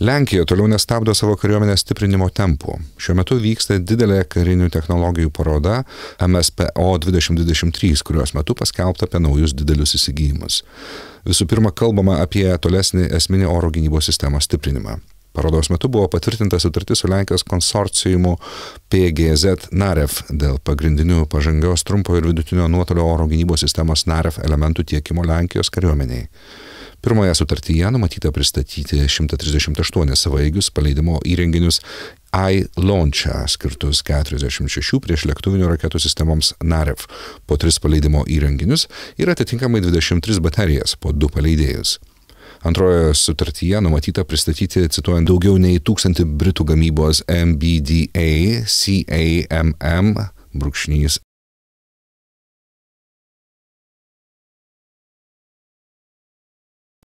Lenkija toliau nestabdo savo kariuomenės stiprinimo tempų. Šiuo metu vyksta didelė karinių technologijų paroda MSPO 2023, kurios metu paskelbta apie naujus didelius įsigijimus. Visų pirma, kalbama apie tolesnį esminį oro gynybos sistemos stiprinimą. Parodos metu buvo patvirtinta sutartis su Lenkijos konsorcijumu PGZ NAREF dėl pagrindinių pažangios trumpo ir vidutinio nuotolio oro gynybos sistemos NAREF elementų tiekimo Lenkijos kariuomeniai. Pirmoje sutartyje numatyta pristatyti 138 savaigius paleidimo įrenginius iLauncher skirtus 46 prieš lėktuvinių raketų sistemoms NAREF po 3 paleidimo įrenginius ir atitinkamai 23 baterijas po 2 paleidėjus. Antrojoje sutartyje numatyta pristatyti, cituojant, daugiau nei tūkstantį Britų gamybos MBDA CAMM brūkšnys